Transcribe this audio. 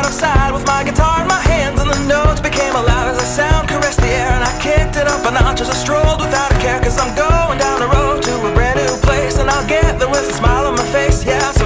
right outside with my guitar in my hands And the notes became loud as I sound caressed the air. And I kicked it up a notch as I strolled without a care Cause I'm going down the road to a brand new place. And I'll get there with a smile on my face, yeah